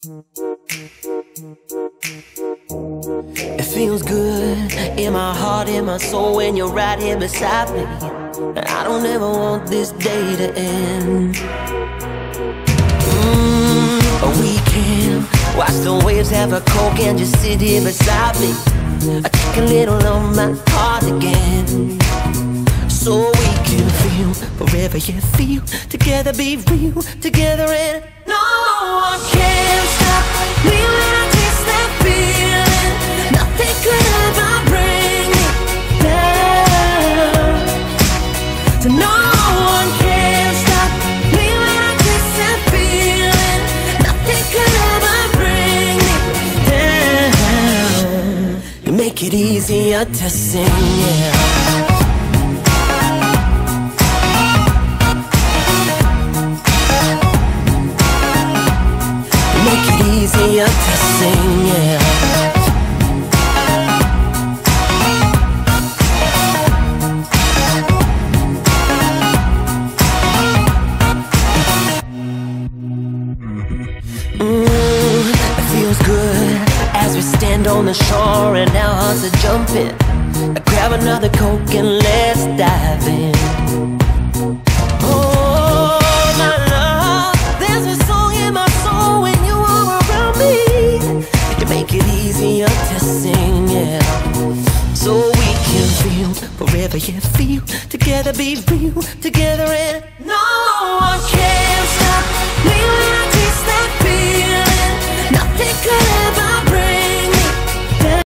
It feels good in my heart, in my soul when you're right here beside me. I don't ever want this day to end. Mm, we can watch the waves, have a coke, and just sit here beside me. I take a little of my heart again. So we can feel forever, yeah, feel together, be real together, and no one can So no one can stop me when I taste that feeling. Nothing could ever bring me down. You make it easier to sing, yeah. The shore and our hearts are jumping. Grab another coke and let's dive in. Oh, my love, there's a song in my soul when you are around me. You make it easier to sing, yeah. So we can feel forever, yeah, feel together, be real together, and no one can stop